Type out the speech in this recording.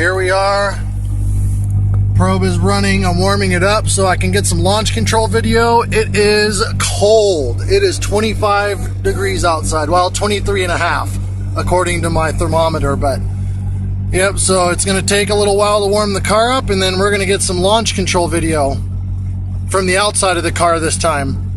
are. Probe is running. I'm warming it up so I can get some launch control video. It is cold. It is 25 degrees outside. Well, 23 and a half according to my thermometer, but yep, so it's going to take a little while to warm the car up and then we're going to get some launch control video from the outside of the car this time.